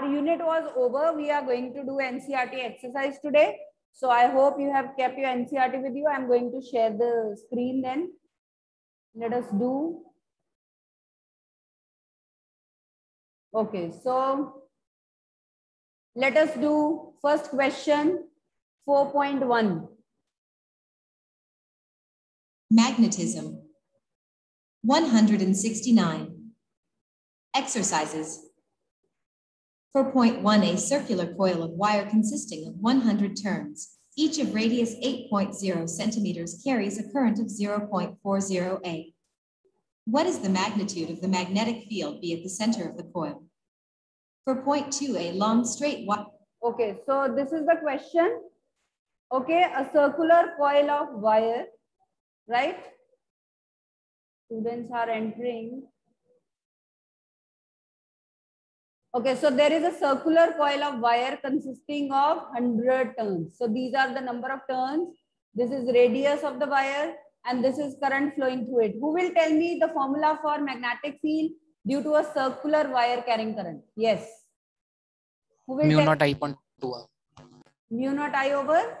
our unit was over. We are going to do NCERT exercise today. So I hope you have kept your NCERT with you. I'm going to share the screen then. Let us do. Okay, so let us do first question 4.1. Magnetism. 169. Exercises. For point 1, a circular coil of wire consisting of 100 turns, each of radius 8.0 centimeters carries a current of 0.40 A. What is the magnitude of the magnetic field be at the center of the coil? For point 2, a long straight wire. Okay, so this is the question. Okay, a circular coil of wire, right? Students are entering Okay, so there is a circular coil of wire consisting of 100 turns. So these are the number of turns. This is radius of the wire and this is current flowing through it. Who will tell me the formula for magnetic field due to a circular wire carrying current? Yes. Who will mu naught I upon 2R. Mu naught I over?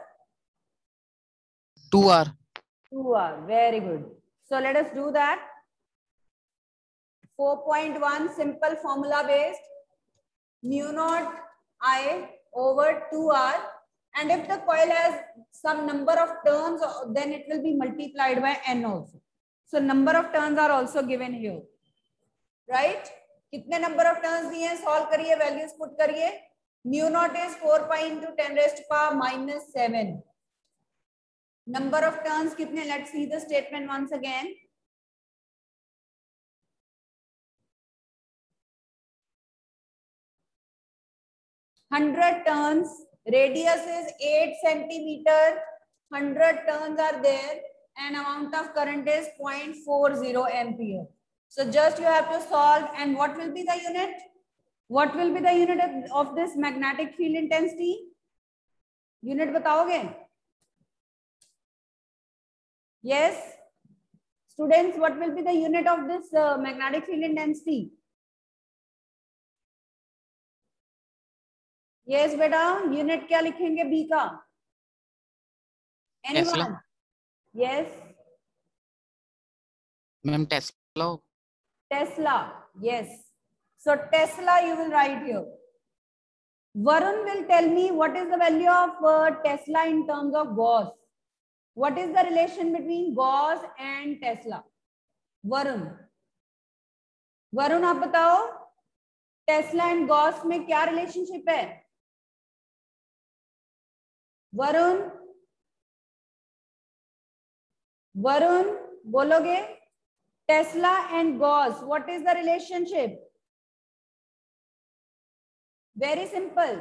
2R. 2R. Very good. So let us do that. 4.1 simple formula based mu naught I over 2R. And if the coil has some number of turns, then it will be multiplied by N also. So number of turns are also given here. Right? कितने number of turns दिए हैं solve करिए values put करिए mu naught is 4 pi into 10 raised to power minus 7 number of turns कितने let's see the statement once again 100 turns, radius is 8 centimeter, 100 turns are there and amount of current is 0.40 ampere. So just you have to solve and what will be the unit? What will be the unit of, of this magnetic field intensity? Unit bataoge? Yes? Students, what will be the unit of this uh, magnetic field intensity? Yes बेटा unit क्या लिखेंगे? B का। Anyone tesla yes ma'am tesla tesla yes so tesla you will write here Varun will tell me what is the value of tesla in terms of gauss what is the relation between gauss and tesla Varun Varun आप बताओ Tesla and Gauss में क्या relationship है? वरुण वरुण बोलोगे? Tesla and gauss what is the relationship very simple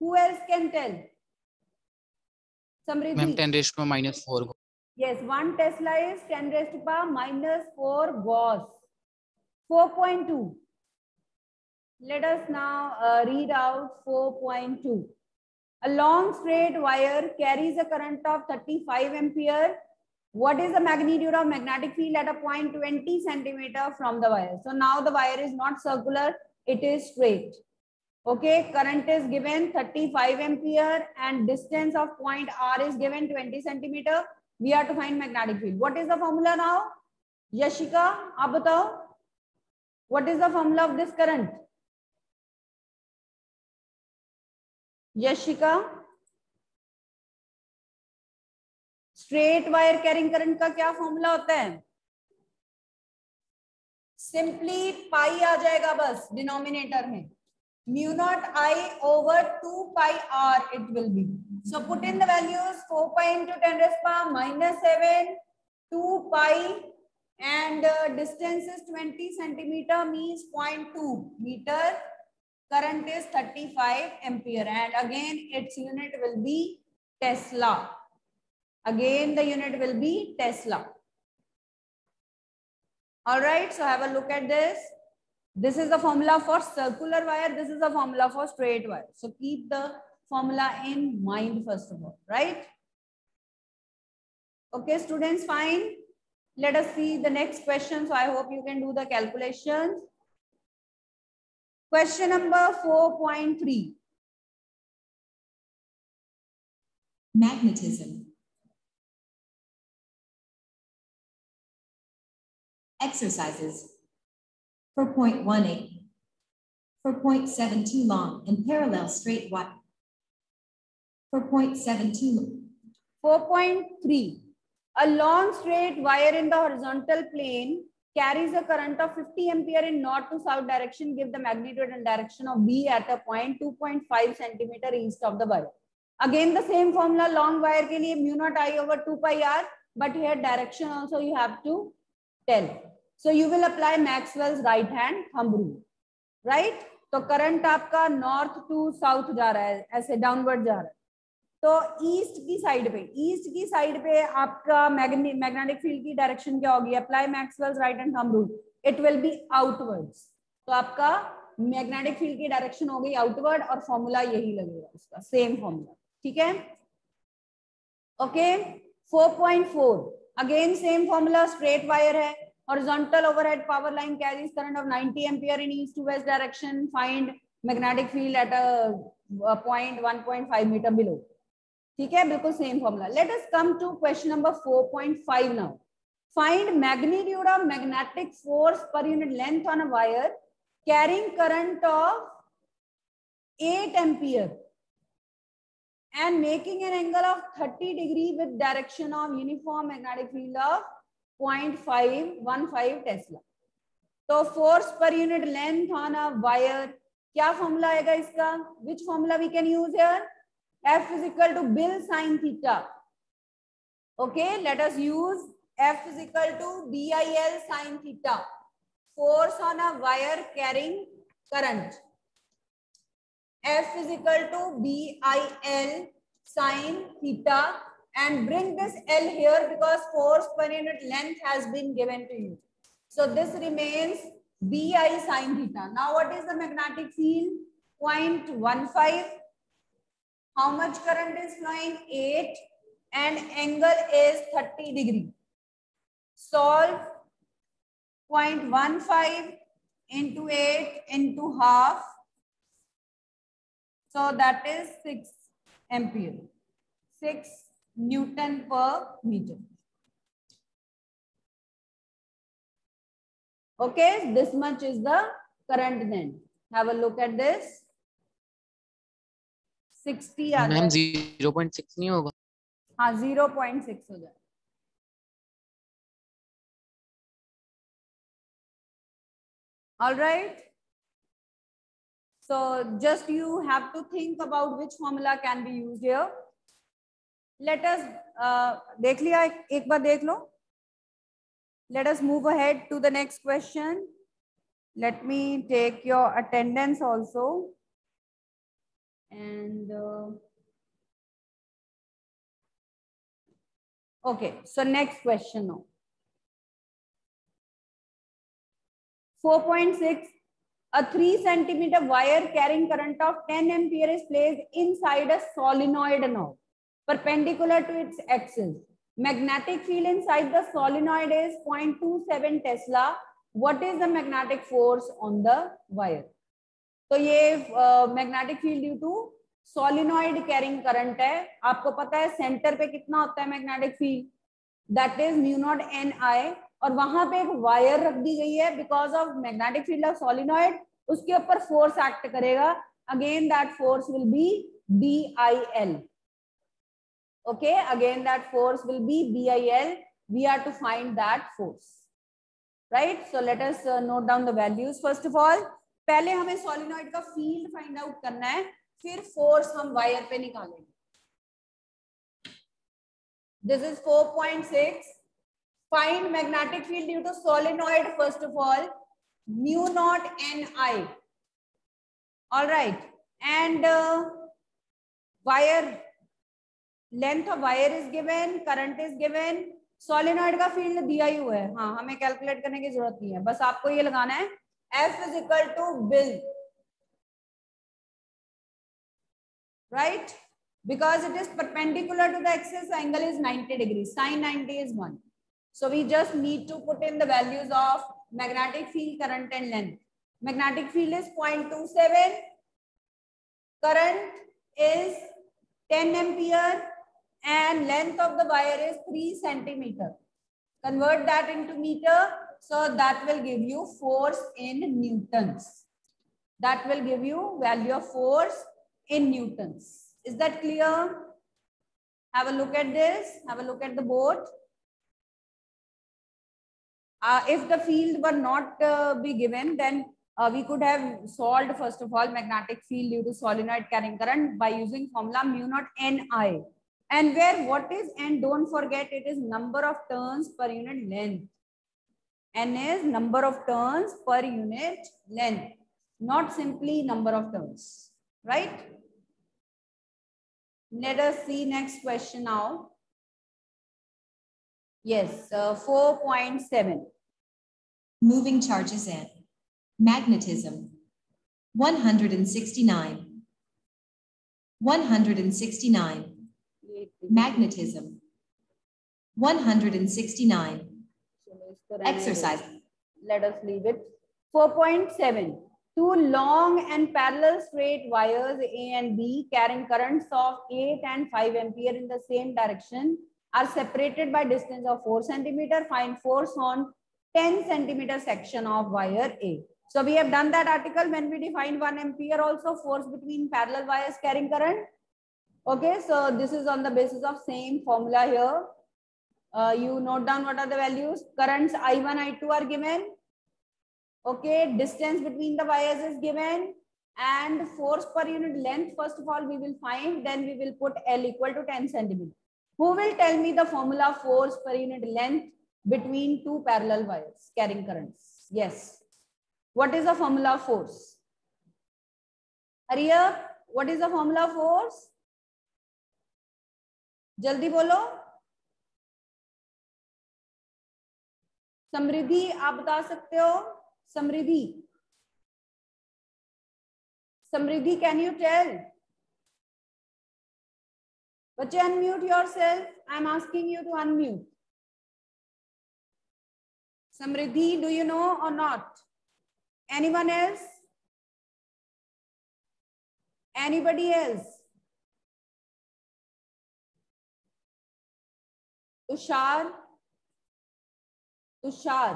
who else can tell minus four yes one tesla is ten raised power minus four gauss four point two let us now read out four point two A long straight wire carries a current of 35 ampere. What is the magnitude of magnetic field at a point 20 centimeter from the wire? So now the wire is not circular, it is straight. Okay, current is given 35 ampere and distance of point R is given 20 centimeter. We have to find magnetic field. What is the formula now? Yashika, aap What is the formula of this current? Yashika straight wire carrying current का क्या formula होता है? Simply पाई आ जाएगा बस denominator में। Mu naught I over two pi r it will be so put in the values four pi into ten raised power minus seven two pi and uh, distance is 20 centimeter means 0.2 meter current is 35 ampere and again its unit will be Tesla. Again the unit will be Tesla. All right, so have a look at this. This is the formula for circular wire. This is the formula for straight wire. So keep the formula in mind first of all, right? Okay, students, fine. Let us see the next question. So I hope you can do the calculations. Question number 4.3. Magnetism. Exercises. For point one eight. For point seven two long and parallel straight wire. For point seven two. 4.3. A long straight wire in the horizontal plane carries a current of 50 ampere in north to south direction. Give the magnitude and direction of B at a point 2.5 centimeter east of the wire. Again, the same formula long wire के लिए mu not I over 2 pi r, but here direction also you have to tell. So you will apply Maxwell's right hand thumb rule, right? तो current आपका north to south जा रहा है ऐसे downward जा रहा है तो ईस्ट की साइड पे ईस्ट की साइड पे आपका मैग्नेटिक फ़ील्ड की डायरेक्शन क्या होगी? Apply Maxwell's right and thumb rule it will be outwards तो आपका मैग्नेटिक फ़ील्ड की डायरेक्शन हो गई आउटवर्ड और फॉर्मूला यही लगेगा उसका सेम फॉर्मूला ठीक है? Okay 4.4 again same formula straight wire है horizontal overhead power line carries current of 90 ampere in east to west direction. Find magnetic field at a, a point 1.5 meter below. ठीक है, बिल्कुल same formula let us come to question number 4.5 now find magnitude of magnetic force per unit length on a wire carrying current of 8 ampere and making an angle of 30 degree with direction of uniform magnetic field of 0.515 tesla तो force per unit length on a wire क्या formula आएगा इसका? Which formula we can use here F is equal to Bill sin theta. Okay, let us use F is equal to BIL sin theta. Force on a wire carrying current. F is equal to BIL sin theta and bring this L here because force per unit length has been given to you. So this remains BI sin theta. Now what is the magnetic field? 0.15 how much current is flowing? 8 and angle is 30 degree. Solve 0.15 into 8 into half. So that is 6 ampere. 6 Newton per meter. Okay, this much is the current then. Have a look at this. 60 आता ma'am है 0.6 नहीं होगा हाँ zero point six हो जाए all right so just you have to think about which formula can be used here let us uh, देख लिया एक, एक बार देख लो let us move ahead to the next question let me take your attendance also and uh, okay so next question now. 4.6 a 3 centimeter wire carrying current of 10 ampere is placed inside a solenoid now perpendicular to its axis. Magnetic field inside the solenoid is 0.27 tesla. What is the magnetic force on the wire तो ये magnetic field due to solenoid carrying current है। आपको पता है centre पे कितना होता है magnetic field that is mu naught N I और वहाँ पे एक वायर रख दी गई है because of magnetic field of solenoid उसके ऊपर फोर्स एक्ट करेगा। Again that force will be B I L okay again that force will be B I L we are to find that force right so let us note down the values first of all पहले हमें solenoid का field find out करना है, फिर force हम wire पे निकालेंगे। This is 4.6 find magnetic field due to solenoid first of all mu naught N I all right and wire length of wire is given current is given solenoid का field दिया ही हुआ है। हाँ हमें कैलकुलेट करने की ज़रूरत नहीं है। बस आपको ये लगाना है। F is equal to Bill. Right? Because it is perpendicular to the axis, angle is 90 degrees. Sine 90 is 1. So we just need to put in the values of magnetic field, current and length. Magnetic field is 0.27. Current is 10 ampere and length of the wire is 3 centimeter. Convert that into meter. So that will give you force in newtons. That will give you value of force in newtons. Is that clear? Have a look at this. Have a look at the board. Uh, if the field were not uh, be given, then uh, we could have solved first of all magnetic field due to solenoid carrying current by using formula mu naught Ni. And where what is N, don't forget it is number of turns per unit length. N is number of turns per unit length, not simply number of turns, right? Let us see next question now. Yes, uh, 4.7. Moving charges in. Magnetism. 169. 169. Magnetism. 169. Exercise. Let us leave it. 4.7. Two long and parallel straight wires A and B carrying currents of 8 and 5 ampere in the same direction are separated by distance of 4 centimeter. Find force on 10 centimeter section of wire A. So we have done that article when we defined 1 ampere also force between parallel wires carrying current. Okay, so this is on the basis of same formula here uh, you note down what are the values. Currents i1 i2 are given. Okay distance between the wires is given. And force per unit length first of all we will find then we will put l equal to 10 centimeter. Who will tell me the formula force per unit length between two parallel wires carrying currents? Yes. What is the formula force? Hurry up. What is the formula force? jaldi bolo समृद्धि, आप बता सकते हो? Samriddhi. Samriddhi can you tell बच्चे unmute yourself I am asking you to unmute Samriddhi do you know और not anyone else anybody else Tushar? Tushar.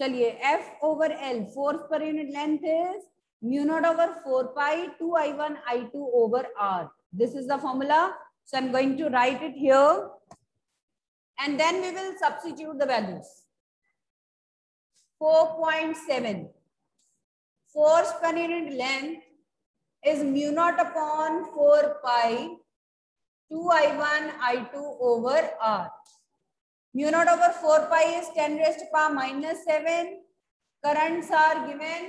चलिए F over L fourth per unit length is mu naught over four pi two I one I two over r this is the formula so am going to write it here and then we will substitute the values 4.7 force per unit length is mu naught upon 4 pi two I one I two over r mu naught over four pi is ten raised power minus seven current are given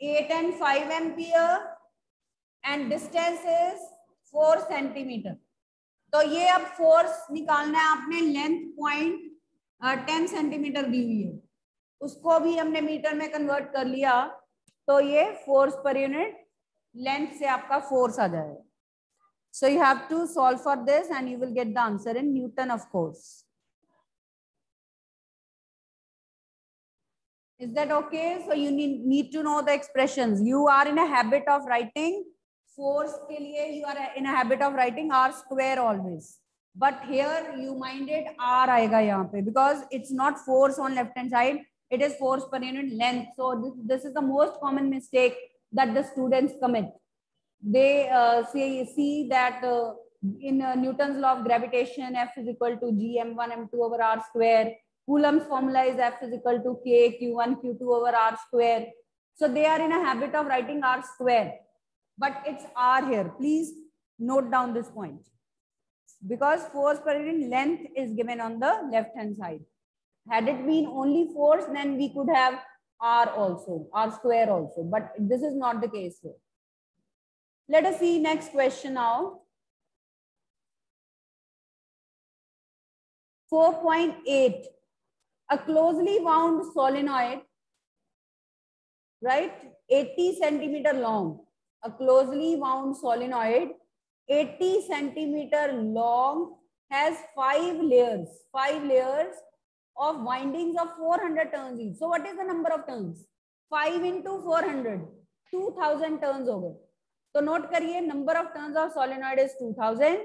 eight and five amp and distance is four centimetre तो ये अब force निकालना है आपने length point ten centimetre दी हुई है। उसको भी हमने मीटर में कन्वर्ट कर लिया। तो ये फोर्स पर यूनिट लेंथ से आपका फोर्स आ जाएगा। So you have to solve for this and you will get the answer in Newton, of course. Is that okay? So you need, need to know the expressions. You are in a habit of writing force ke liye, you are in a habit of writing r square always. But here you minded r aega yahan pe because it's not force on left hand side. It is force per unit length. So this, this is the most common mistake that the students commit they uh, see, see that uh, in uh, Newton's law of gravitation, F is equal to g m1 m2 over r square. Coulomb's formula is F is equal to k q1 q2 over r square. So they are in a habit of writing r square, but it's r here. Please note down this point because force per unit length is given on the left hand side. Had it been only force, then we could have r also, r square also, but this is not the case here. Let us see next question now. 4.8, a closely wound solenoid, right? 80 centimeter long, a closely wound solenoid, 80 centimeter long, has five layers, five layers of windings of 400 turns each. So what is the number of turns? 5 into 400, 2000 turns हो So note करिए number of turns of solenoid is 2000.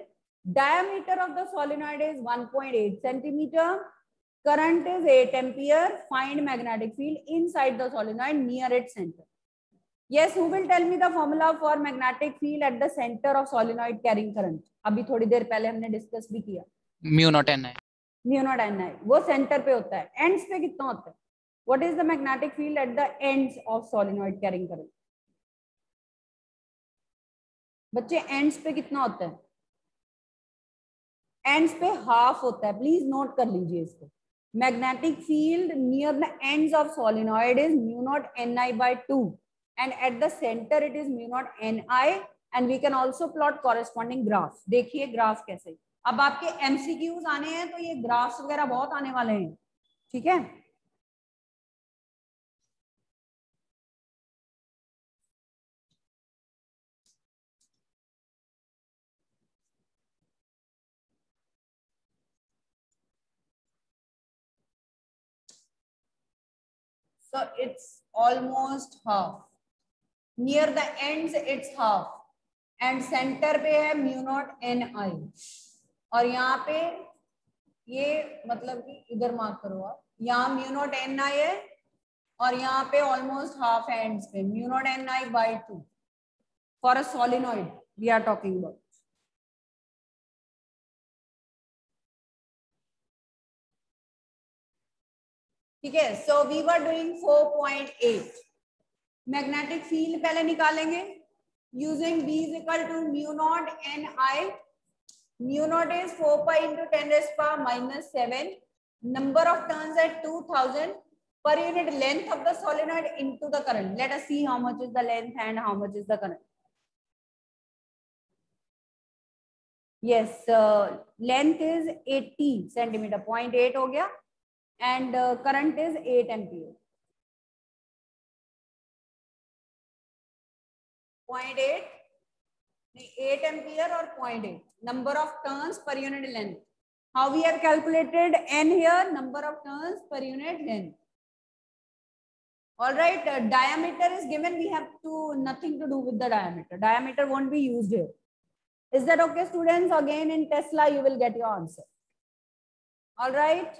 Diameter of the solenoid is 1.8 centimeter. Current is 8 ampere. Find magnetic field inside the solenoid near its center. Yes, who will tell me the formula for magnetic field at the center of solenoid carrying current? अभी थोड़ी देर पहले हमने discuss भी किया mu naught N I mu naught N I वो centre पे होता है एंड्स पे कितना होता है what is the magnetic field at the ends of solenoid carrying current बच्चे एंड्स पे कितना होता है? एंड्स पे हाफ़ होता है। प्लीज़ नोट कर लीजिए इसको। Magnetic field near the ends of solenoid is mu naught N I by two and at the centre it is mu naught N I and we can also plot corresponding graph देखिए graph कैसे। अब आपके MCQs आने हैं तो ये graphs वगैरह बहुत आने वाले हैं। ठीक है? So it's almost half. Near the ends, it's half. And center पे है म्यू नॉट एन आई और यहाँ पे ये मतलब कि इधर मार्क करो आप। यहाँ म्यू नॉट एन आई है और यहाँ पे ऑलमोस्ट हाफ़ एंड्स पे। Mu naught N I by two for a solenoid we are talking about ठीक है? So we were doing 4.8 magnetic field पहले निकालेंगे. Using B is equal to mu naught N I mu naught is four pi into ten S power minus seven number of turns at two thousand per unit length of the solenoid into the current let us see how much is the length and how much is the current yes length is eighty centimetre point eight हो गया. And uh, current is 8 ampere 0.8 8 ampere or 0.8 number of turns per unit length. How we have calculated n here? Number of turns per unit length. All right uh, diameter is given. We have to nothing to do with the diameter. Diameter won't be used here. Is that okay students? Again in tesla you will get your answer. All right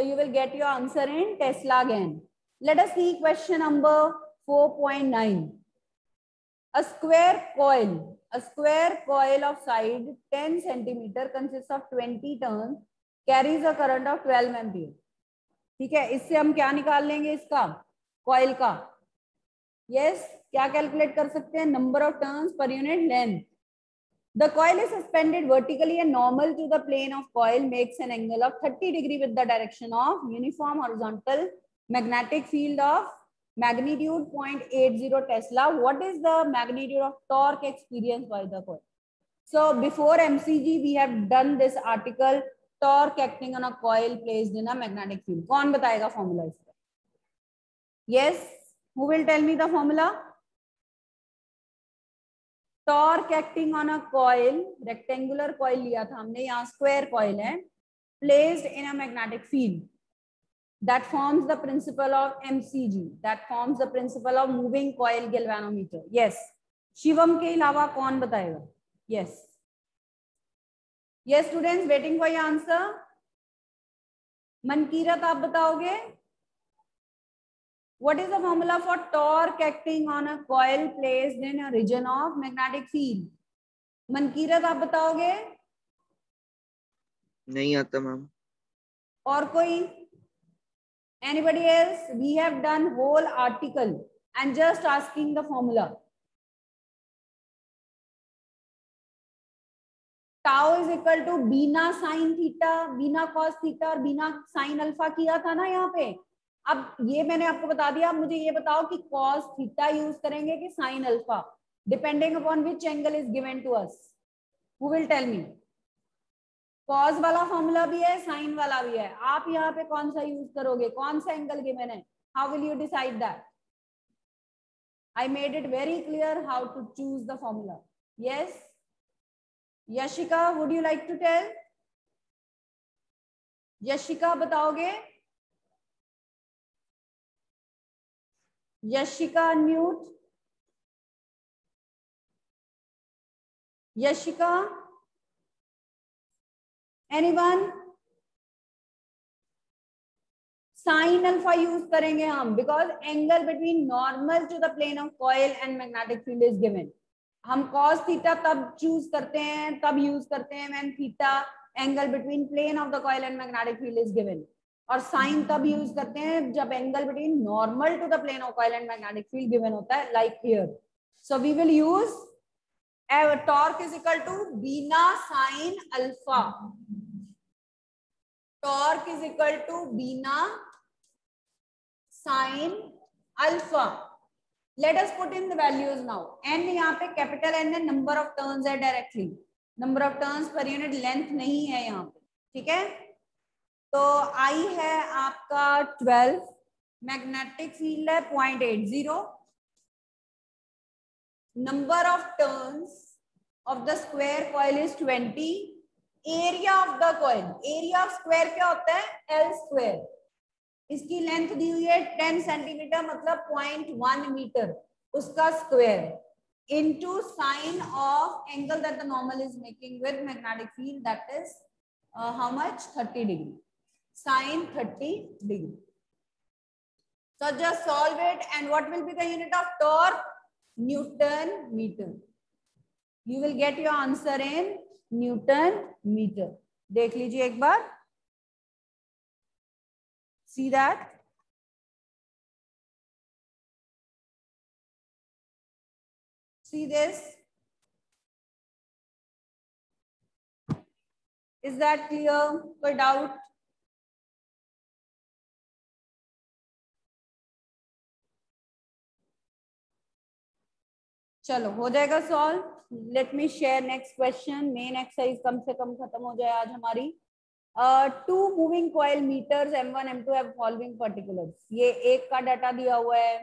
so you will get your answer in tesla again let us see question number 4.9 A square coil, a square coil of side 10 centimeter consists of 20 turns, carries a current of 12 ampere. ठीक है इससे हम क्या निकाल लेंगे इसका coil का yes yes, क्या कैलकुलेट कर सकते हैं number of turns per unit length The coil is suspended vertically and normal to the plane of coil makes an angle of 30 degree with the direction of uniform horizontal magnetic field of magnitude 0.80 tesla. What is the magnitude of torque experienced by the coil? So before mcg we have done this article torque acting on a coil placed in a magnetic field. kaun batayega formula yes? Who will tell me the formula torque acting on a coil rectangular coil liya tha humne yahan square coil hai placed in a magnetic field that forms the principle of MCG, that forms the principle of moving coil galvanometer. Yes. Shivam के अलावा कौन बताएगा yes yes students waiting for your answer Mankirat आप बताओगे what is the formula for torque acting on a coil placed in a region of magnetic field Mankirat आप बताओगे नहीं आता मैम और कोई Anybody else? We have done whole article and just asking the formula. Tau is equal to B N A sine theta B N A cos theta और B N A sine alpha किया था ना यहाँ पे अब ये मैंने आपको बता दिया अब मुझे ये बताओ कि कॉस थीटा यूज़ करेंगे कि sine alpha depending upon which angle is given to us who will tell me cos वाला फॉर्मूला भी है साइन वाला भी है। आप यहाँ पे कौन सा यूज़ करोगे? कौन सा एंगल गिवन है? How will you decide that I made it very clear how to choose the formula. Yes? Yashika, would you like to tell? Yashika बताओगे? Yashika unmute Yashika anyone sine alpha use करेंगे हम because angle between normal to the plane of coil and magnetic field is given हम cos theta तब choose करते हैं तब use करते हैं when theta angle between plane of the coil and magnetic field is given और sine तब use करते हैं जब angle between normal to the plane of coil and magnetic field given होता है like here so we will use torque is equal to B N A sine alpha torque is equal to B N A sine alpha let us put in the values now N यहाँ पे capital N है number of turns है directly number of turns per unit length नहीं है यहाँ पे, ठीक है? तो आई है आपका ट्वेल्व, मैग्नेटिक फ़ील्ड है point eight zero. Number of turns of the square coil is twenty. Area of the coil, area of square क्या होता है? L square. इसकी लेंथ दी हुई है टेन सेंटीमीटर मतलब पॉइंट वन मीटर, उसका square. Into sine of angle that the normal is making with magnetic field, that is how much thirty degree. Sine thirty degree So just solve it and what will be the unit of torque? Newton meter. You will get your answer in Newton meter. देख लीजिए एक बार See that? See this? Is that clear? कोई doubt? चलो, हो जाएगा solve let me share next question main exercise कम से कम खत्म हो जाए आज हमारी. Two moving coil meters M one M two have following particulars ये एक का डाटा दिया हुआ है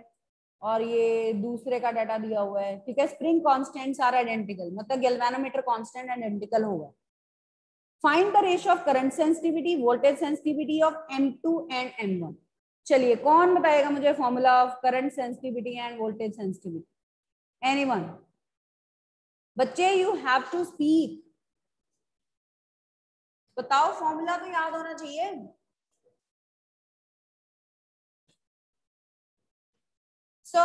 और ये दूसरे का डाटा दिया हुआ है. ठीक है स्प्रिंग कॉन्स्टेंट्स आर आइडेंटिकल मतलब गैल्वेनोमीटर कांस्टेंट आइडेंटिकल होगा find the ratio of current sensitivity voltage sensitivity of M two and M one चलिए, कौन बताएगा मुझे formula of current sensitivity and voltage sensitivity any one बच्चे यू हैव टू स्पीक बताओ formula तो याद होना चाहिए। So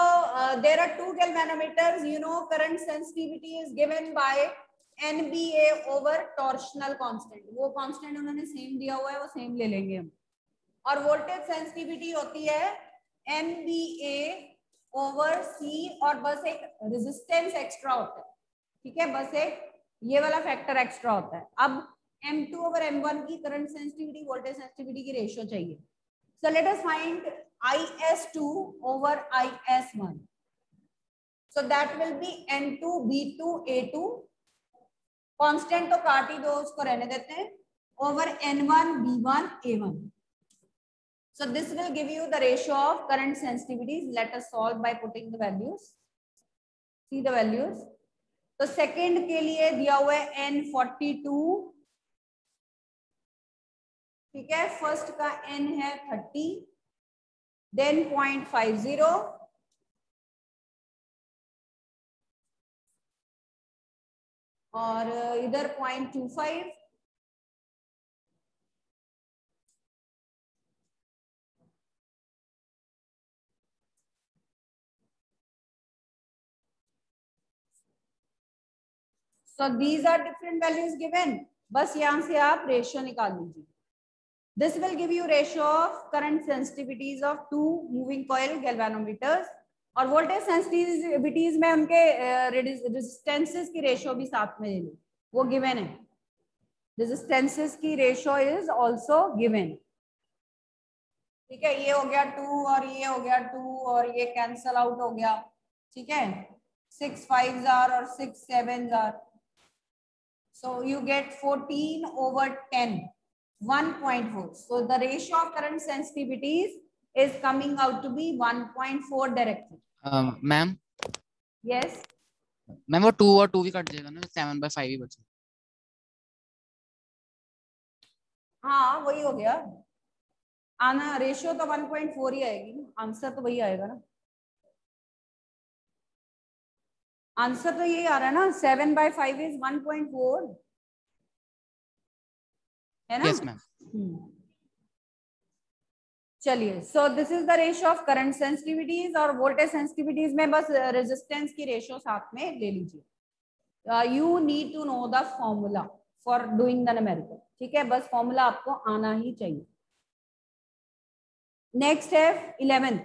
there are two galvanometer you know current sensitivity is given by NBA over torsional constant वो कांस्टेंट उन्होंने same दिया हुआ है, वो सेम ले लेंगे हम। और वोल्टेज सेंसिटिविटी होती है एनबीए over C और बस एक resistance extra होता है। ठीक है? बस एक ये वाला फैक्टर एक्स्ट्रा होता है। अब M2 over M1 की करंट सेंसिटिविटी वोल्टेज सेंसिटिविटी की रेशियो चाहिए। So let us find IS2 over IS1 so that will be N2 B2 A2 constant तो काट ही दो, उसको रहने देते हैं। Over N1 B1 A1 so this will give you the ratio of current sensitivities let us solve by putting the values see the values तो लिए दिया हुआ है एन फोर्टी टू ठीक है फ़र्स्ट का एन है thirty then point five zero और इधर point two five so, these are different values given. बस यहाँ से आप रेशियो निकाल लीजिए। This will give you ratio of current sensitivities of two moving coil galvanometers और वोल्टेज सेंसिटिविटीज में उनके रेजिस्टेंसेस की रेशियो भी साथ में ले लो। वो गिवन है। रेजिस्टेंसेस की रेशियो इज़ आल्सो गिवन ठीक है, ये हो गया टू और ये हो गया टू और ये कैंसल आउट हो गया। ठीक है? सिक्स फाइव जार और सिक्स सेवन जार so you get 14 over 10 1.4 so the ratio of current sensitivities is coming out to be 1.4 directly ma'am yes ma'am वो टू और टू भी कट जाएगा ना सेवन बाय फाइव ही बचा हाँ वही हो गया आना रेशियो तो 1.4 ही आएगी आंसर तो वही आएगा ना आंसर तो यही आ रहा है ना seven by five is one point four है ना? Yes हम्म। चलिए so this is the ratio of current sensitivities और वोल्टेज सेंसिटिविटीज में बस रेजिस्टेंस की रेशियो साथ में ले लीजिए। You need to know the formula for doing the numerical ठीक है? बस फॉर्मूला आपको आना ही चाहिए। नेक्स्ट है eleventh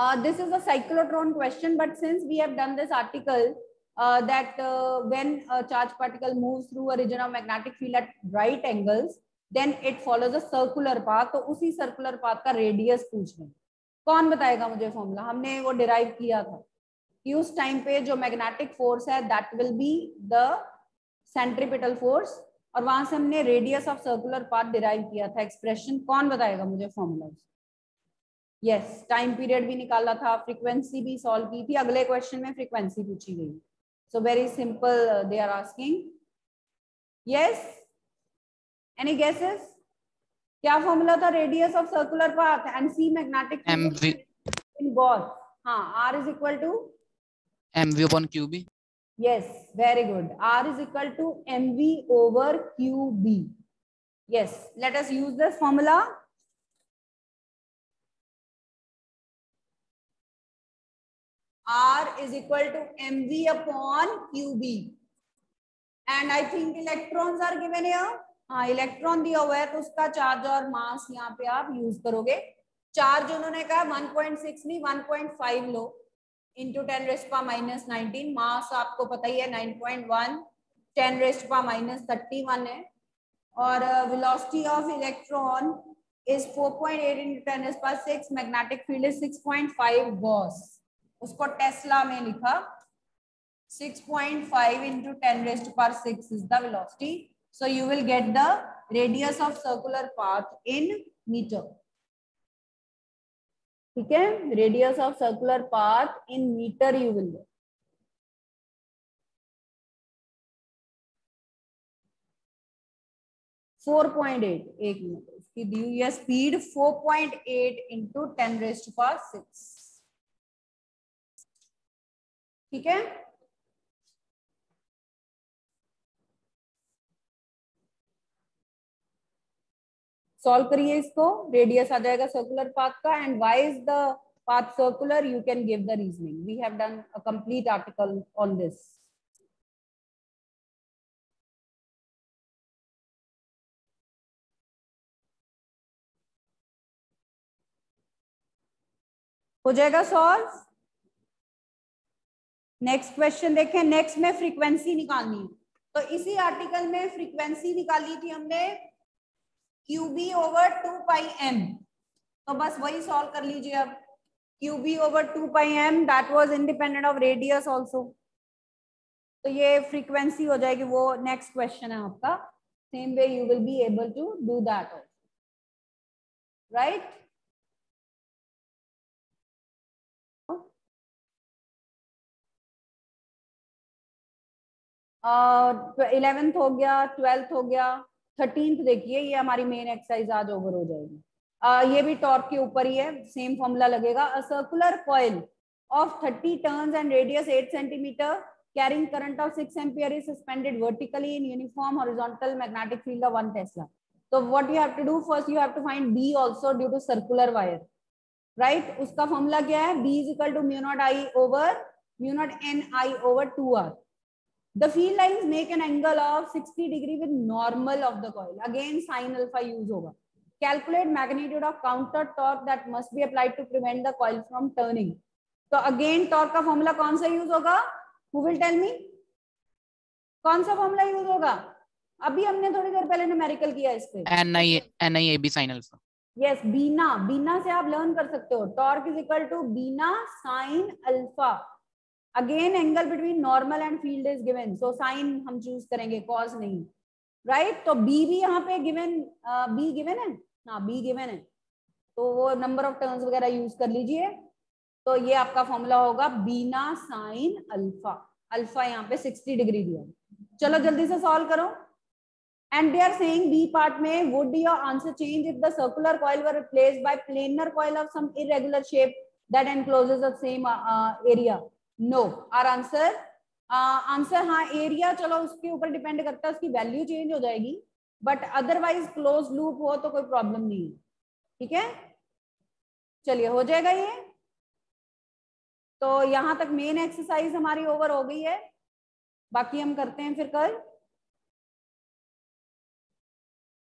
Uh, this is a cyclotron question, but since we have done this article uh, that uh, when a charge particle moves through a region of magnetic field at right angles, then it follows a circular path. तो उसी circular path का radius रहे हैं कौन बताएगा मुझे formula हमने वो डिराइव किया था कि उस टाइम पे जो मैग्नेटिक फोर्स है that will be the centripetal force और वहाँ से हमने radius of circular path derive किया था एक्सप्रेशन कौन बताएगा मुझे फॉर्मूला यस टाइम पीरियड भी निकाला था फ्रीक्वेंसी भी सॉल्व की थी। अगले क्वेश्चन में फ्रीक्वेंसी पूछी गई। So very simple they are asking yes any guesses क्या फॉर्मूला था? Radius of circular path and see magnetic in gauss हाँ R is equal to mv upon qb yes very good r is equal to mv over qb yes let us use this formula r is equal to mv upon qb and i think electrons are given here. हाँ electron दिया हुआ है तो उसका charge और मास यहाँ पे आप यूज़ करोगे। चार्ज उन्होंने कहा 1.6 नहीं 1.5 लो। Into ten raised power minus nineteen mass आपको पता ही है 9.1 ten raised power minus thirty one है। और velocity of electron is 4.8 point eight into ten raised power six magnetic field is 6.5 gauss उसको टेस्ला में लिखा 6.5 point five into ten raised power six is the so you will get the radius of circular path in metre ठीक है? Radius of circular path in metre you will four point eight एक minute इसकी दी हुई speed four point eight into ten raised power six ठीक है? Solve करिए इसको। रेडियस आ जाएगा सर्कुलर पाथ का। And why is the path circular you can give the reasoning we have done a complete article on this हो जाएगा solve next question देखें नेक्स्ट में फ्रीक्वेंसी निकालनी। तो इसी आर्टिकल में फ्रीक्वेंसी निकाली थी हमने qB over two pi M तो बस वही सॉल्व कर लीजिए अब। QB over two pi M that was independent of radius also तो ये फ्रीक्वेंसी हो जाएगी, वो नेक्स्ट क्वेश्चन है आपका। Same way you will be able to do that also right eleventh uh, हो गया ट्वेल्थ हो गया थर्टींथ देखिए ये हमारी मेन एक्सरसाइज आज ओवर हो जाएगी। uh, ये भी टॉप के ऊपर ही है सेम फॉर्मूला लगेगा। A circular coil of thirty turns and radius eight centimetre carrying current of six ampere is suspended vertically in uniform horizontal magnetic field of one tesla तो what you have to do first you have to find B also due to circular wire right उसका फॉर्मूला क्या है? B is equal to mu naught I over mu naught N I over two R The field lines make an angle of 60 degree with normal of the coil. Again, sin alpha use होगा. Calculate magnitude of counter torque that must be applied to prevent the coil from turning. तो again torque का formula कौन सा use होगा? Who will tell me? कौन सा formula use होगा? अभी हमने थोड़ी देर पहले न्यूमेरिकल किया इस पे. ni ni ab sin alpha Yes, बीना बीना से आप लर्न कर सकते हो. Torque is equal to BNA sin alpha. Again angle between normal and field is given so sine हम चूज़ करेंगे कॉज नहीं। Right right? तो बी भी यहाँ पे गिवेन बी गिवेन है? हाँ बी गिवेन है। तो वो नंबर ऑफ़ टर्म्स वगैरह यूज़ कर लीजिए। तो ये आपका फॉर्मूला होगा बीना साइन अल्फ़ा। अल्फ़ा यहाँ पे 60 डिग्री दिया। चलो जल्दी से सॉल्व करो। And they are saying B part में would be your answer change if the circular coil were replace by planar coil of some irregular shape that encloses the same area no. Our answer answer हाँ area चलो उसके ऊपर depend करता है, उसकी value change हो जाएगी। But otherwise close loop हो तो कोई प्रॉब्लम नहीं है। ठीक है? चलिए, हो जाएगा ये। तो यहाँ तक मेन एक्सरसाइज हमारी ओवर हो गई है। बाकी हम करते हैं फिर कल।